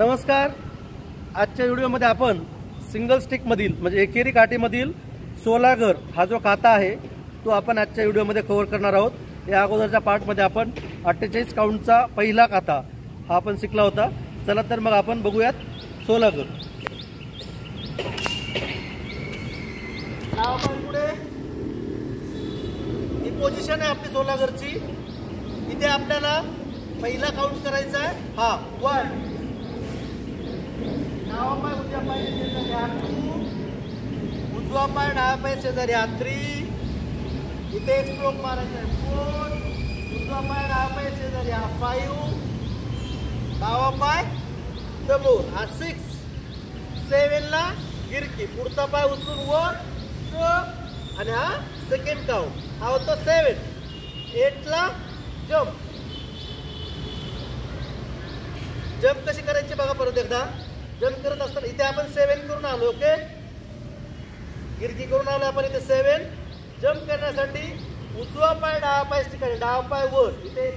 नमस्कार. आजच्या व्हिडिओमध्ये आपण सिंगल स्टिकमधील म्हणजे एकेरी काठीमधील सोलागर हा जो काता आहे तो आपण आजच्या व्हिडिओमध्ये कव्हर करणार आहोत. या अगोदरच्या पार्टमध्ये आपण अठ्ठेचाळीस काउंटचा पहिला काता हा आपण शिकला होता. चला तर मग आपण बघूयात सोलागर आपण पुढे. ही पोझिशन आहे आपली सोलागरची इथे आपल्याला पहिला काउंट करायचा आहे. हा वन डावा पाय उजव्या पाय शेजारी हा उजवा पाय डावा पाय शेजारी हा थ्री इथे एक स्ट्रोक मारायचा आहे फोर उजवा पाय डावा पाय शेजारी हा फाईव्ह डावा पाय समोर हा सिक्स सेव्हनला गिरकी पुढचा पाय उचलून वर स्ट्रोक आणि हा सेकंड काउंट हा होतो सेवन एटला जम्प जम्प कशी करायची बघा परत एकदा जम्प करत असताना इथे आपण सेवन करून आलो ओके गिरकी करून आलो आपण इथे सेवन. जम्प करण्यासाठी उजवा पाय डावा पाय ठिकाणी डावा पाय वर. इथे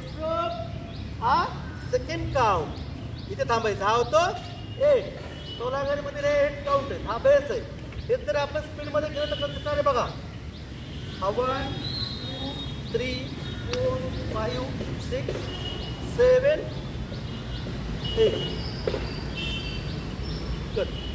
हा सेकंड काउंट इथे थांबायचं. हा होतो एट सोलागरी मध्ये एट काउंट आहे हा बेस आहे. हे जर आपण स्पीडमध्ये गेलं तर कसं आहे बघा. हा one two three four five six seven eight Good.